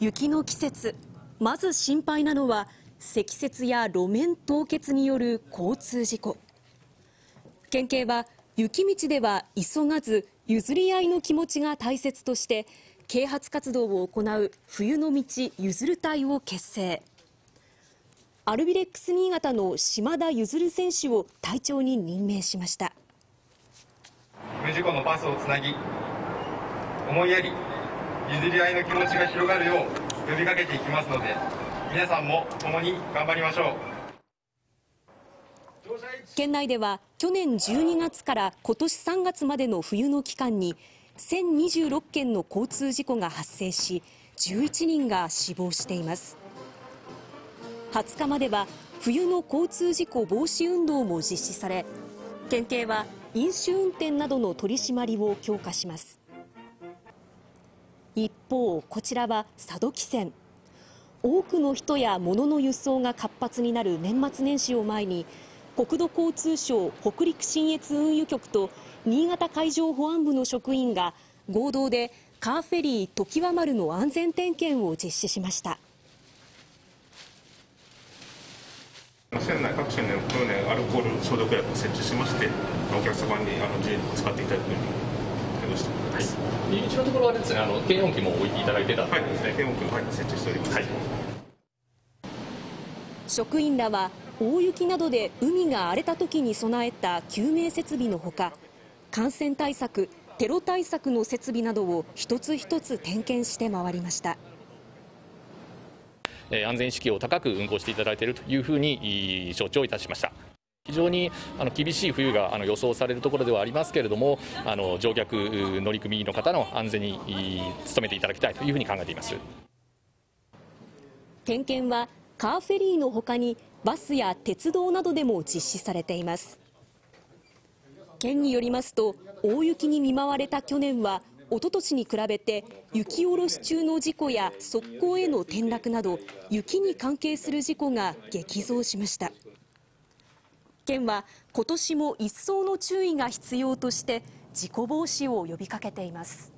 雪の季節。まず心配なのは積雪や路面凍結による交通事故。県警は雪道では急がず譲り合いの気持ちが大切として啓発活動を行う冬の道譲る隊を結成。アルビレックス新潟の島田譲選手を隊長に任命しました。無事故のパスをつなぎ思いやり譲り合いの気持ちが広がるよう呼びかけていきますので皆さんも共に頑張りましょう。県内では去年12月から今年3月までの冬の期間に1026件の交通事故が発生し11人が死亡しています。20日までは冬の交通事故防止運動も実施され県警は飲酒運転などの取り締まりを強化します。一方こちらは佐渡汽船。多くの人や物の輸送が活発になる年末年始を前に国土交通省北陸信越運輸局と新潟海上保安部の職員が合同でカーフェリーときわ丸の安全点検を実施しました。船内各船のプーネアルコール消毒薬を設置しましてお客様にあの自由に使っていただくように対応しております、はい、一のところはですねあの検温器も置いていただいてたんですね、はい、検温器も、はい、設置しております、はい、職員らは大雪などで海が荒れた時に備えた救命設備のほか感染対策、テロ対策の設備などを一つ一つ点検して回りました。安全意識を高く運行していただいているというふうに承知をいたしました。非常にあの厳しい冬があの予想されるところではありますけれども、あの乗客、乗組の方の安全に努めていただきたいというふうに考えています。点検はカーフェリーのほかにバスや鉄道などでも実施されています。県によりますと大雪に見舞われた去年は一昨年に比べて雪下ろし中の事故や側溝への転落など雪に関係する事故が激増しました。県は今年も一層の注意が必要として事故防止を呼びかけています。